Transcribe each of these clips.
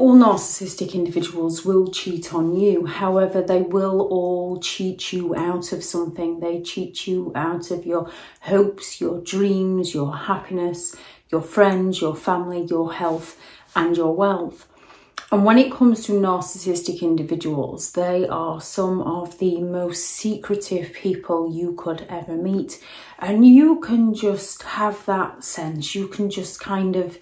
all narcissistic individuals will cheat on you. However, they will all cheat you out of something. They cheat you out of your hopes, your dreams, your happiness, your friends, your family, your health, and your wealth. And when it comes to narcissistic individuals, they are some of the most secretive people you could ever meet. And you can just have that sense. You can just kind of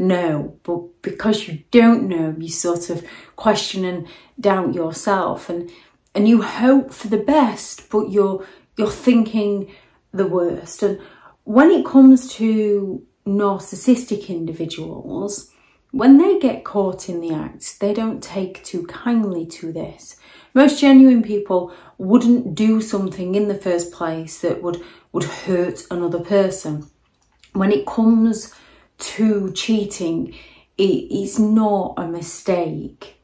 know, but because you don't know, you sort of question and doubt yourself and and you hope for the best, but you're you're thinking the worst. And when it comes to narcissistic individuals, when they get caught in the act, they don't take too kindly to this. Most genuine people wouldn't do something in the first place that would, would hurt another person. When it comes to cheating, it is not a mistake.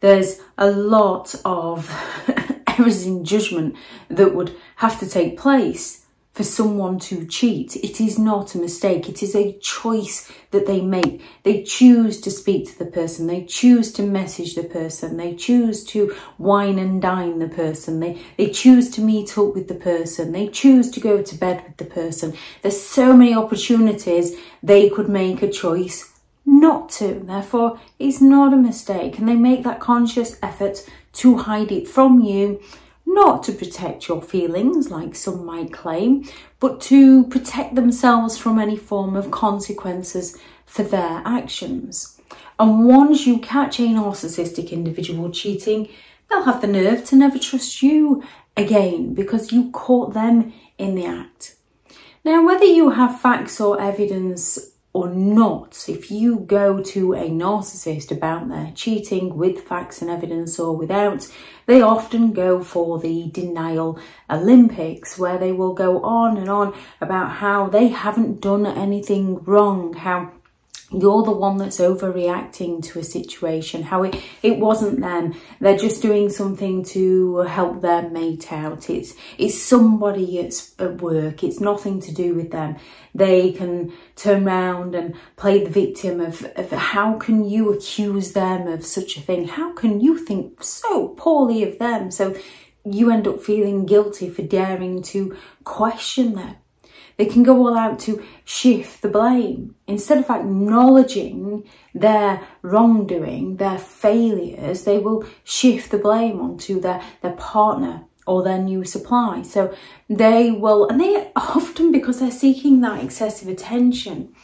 There's a lot of errors in judgment that would have to take place for someone to cheat. It is not a mistake. It is a choice that they make. They choose to speak to the person. They choose to message the person. They choose to wine and dine the person. They, they choose to meet up with the person. They choose to go to bed with the person. There's so many opportunities they could make a choice not to. Therefore, it's not a mistake. And they make that conscious effort to hide it from you not to protect your feelings like some might claim, but to protect themselves from any form of consequences for their actions. And once you catch a narcissistic individual cheating, they'll have the nerve to never trust you again because you caught them in the act. Now, whether you have facts or evidence or not, if you go to a narcissist about their cheating with facts and evidence or without, they often go for the denial Olympics where they will go on and on about how they haven't done anything wrong, how you're the one that's overreacting to a situation, how it, it wasn't them. They're just doing something to help their mate out. It's, it's somebody at, at work. It's nothing to do with them. They can turn around and play the victim of, of how can you accuse them of such a thing? How can you think so poorly of them? So you end up feeling guilty for daring to question them. They can go all out to shift the blame. Instead of acknowledging their wrongdoing, their failures, they will shift the blame onto their, their partner or their new supply. So they will, and they often, because they're seeking that excessive attention,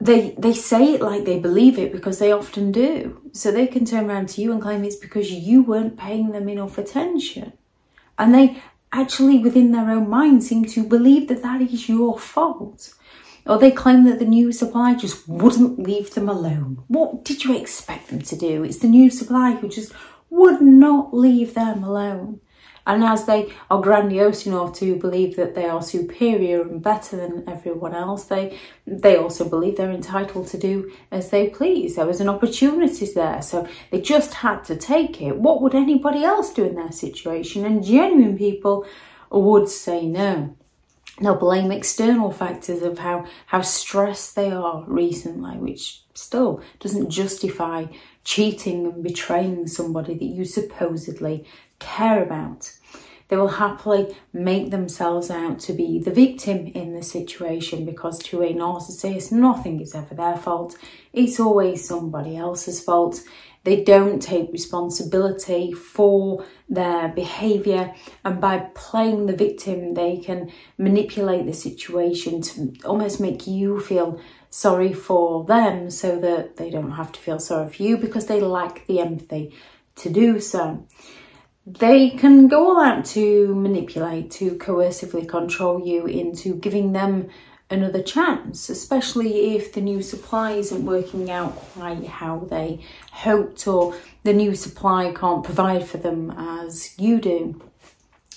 they they say it like they believe it because they often do. So they can turn around to you and claim it's because you weren't paying them enough attention. And they actually within their own mind seem to believe that that is your fault. Or they claim that the new supply just wouldn't leave them alone. What did you expect them to do? It's the new supply who just would not leave them alone. And as they are grandiose enough to believe that they are superior and better than everyone else, they they also believe they're entitled to do as they please. There was an opportunity there, so they just had to take it. What would anybody else do in their situation? And genuine people would say no. They'll blame external factors of how, how stressed they are recently, which still doesn't justify cheating and betraying somebody that you supposedly care about. They will happily make themselves out to be the victim in the situation because to a narcissist, nothing is ever their fault. It's always somebody else's fault. They don't take responsibility for their behaviour, and by playing the victim, they can manipulate the situation to almost make you feel sorry for them so that they don't have to feel sorry for you because they lack the empathy to do so. They can go all out to manipulate, to coercively control you into giving them another chance, especially if the new supply isn't working out quite how they hoped or the new supply can't provide for them as you do.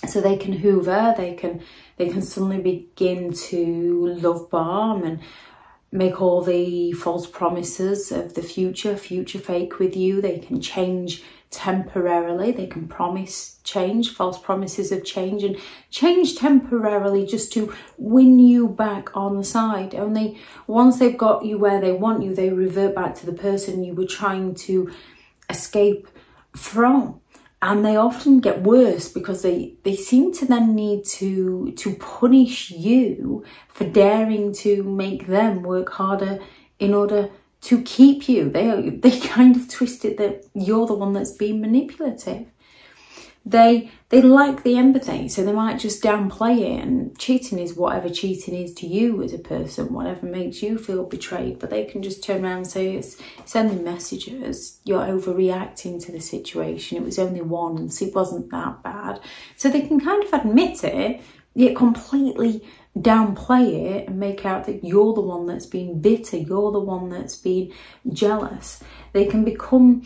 So they can hoover, they can they can suddenly begin to love bomb and make all the false promises of the future, future fake with you. They can change temporarily. They can promise change, false promises of change, and change temporarily just to win you back on the side. Only once they've got you where they want you, they revert back to the person you were trying to escape from. And they often get worse because they, they seem to then need to to punish you for daring to make them work harder in order to keep you. They, they kind of twist it that you're the one that's being manipulative. They they like the empathy, so they might just downplay it. And cheating is whatever cheating is to you as a person, whatever makes you feel betrayed. But they can just turn around and say it's sending messages. You're overreacting to the situation. It was only once. It wasn't that bad. So they can kind of admit it, yet completely downplay it and make out that you're the one that's being bitter, you're the one that's being jealous. They can become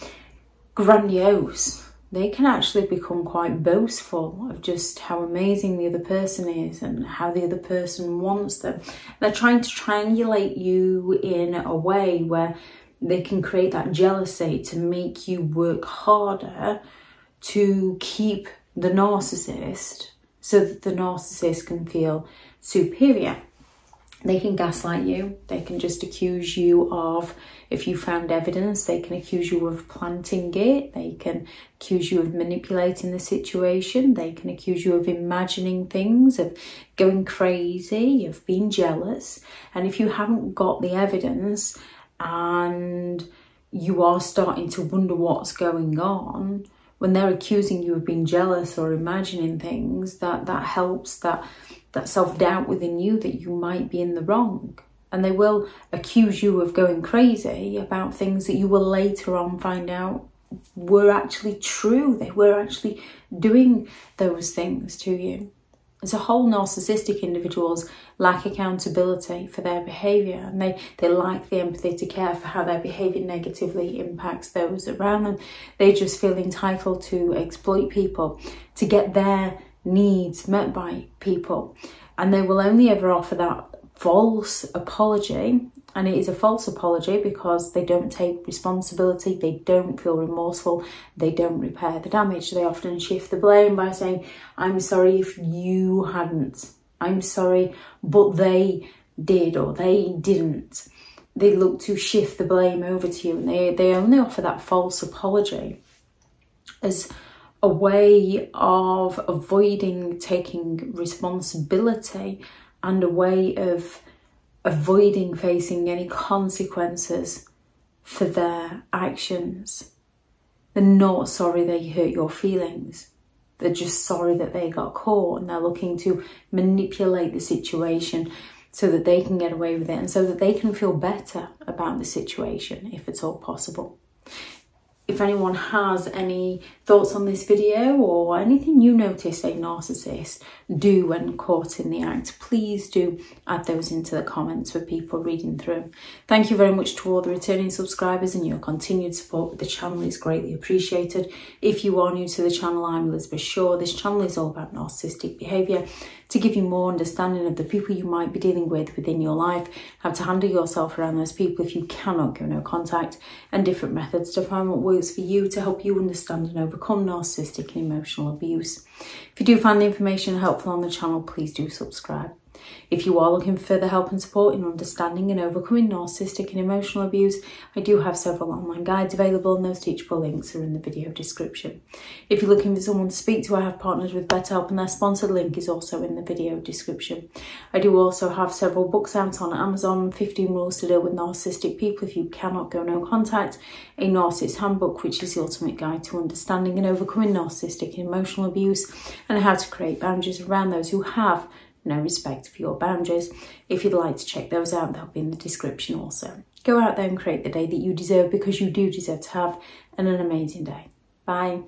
grandiose. They can actually become quite boastful of just how amazing the other person is and how the other person wants them. They're trying to triangulate you in a way where they can create that jealousy to make you work harder to keep the narcissist so that the narcissist can feel superior. They can gaslight you. They can just accuse you of, if you found evidence, they can accuse you of planting it. They can accuse you of manipulating the situation. They can accuse you of imagining things, of going crazy, of being jealous. And if you haven't got the evidence and you are starting to wonder what's going on, when they're accusing you of being jealous or imagining things, that that helps that that self-doubt within you that you might be in the wrong. And they will accuse you of going crazy about things that you will later on find out were actually true. They were actually doing those things to you. As a whole, narcissistic individuals lack accountability for their behaviour and they, they lack the empathy to care for how their behaviour negatively impacts those around them. They just feel entitled to exploit people to get their needs met by people. And they will only ever offer that false apology. And it is a false apology because they don't take responsibility, they don't feel remorseful, they don't repair the damage. They often shift the blame by saying, I'm sorry if you hadn't. I'm sorry, but they did or they didn't. They look to shift the blame over to you and they, they only offer that false apology as a way of avoiding taking responsibility and a way of avoiding facing any consequences for their actions. They're not sorry they hurt your feelings. They're just sorry that they got caught and they're looking to manipulate the situation so that they can get away with it and so that they can feel better about the situation if it's all possible if anyone has any thoughts on this video or anything you notice a narcissist do when caught in the act, please do add those into the comments for people reading through. Thank you very much to all the returning subscribers and your continued support with the channel is greatly appreciated. If you are new to the channel, I'm Elizabeth Shaw. This channel is all about narcissistic behaviour to give you more understanding of the people you might be dealing with within your life, how to handle yourself around those people if you cannot go no contact, and different methods to find what works for you to help you understand and overcome narcissistic and emotional abuse. If you do find the information helpful on the channel, please do subscribe. If you are looking for further help and support in understanding and overcoming narcissistic and emotional abuse, I do have several online guides available and those teachable links are in the video description. If you're looking for someone to speak to, I have partnered with BetterHelp and their sponsored link is also in the video description. I do also have several books out on Amazon, 15 Rules to Deal with Narcissistic People If You Cannot Go No Contact, a Narcissist Handbook, which is the ultimate guide to understanding and overcoming narcissistic and emotional abuse, and how to create boundaries around those who have no respect for your boundaries. If you'd like to check those out, they'll be in the description also. Go out there and create the day that you deserve because you do deserve to have an amazing day. Bye.